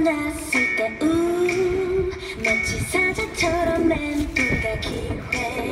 만났을 때음 마치 사자처럼 맴돌다 기회.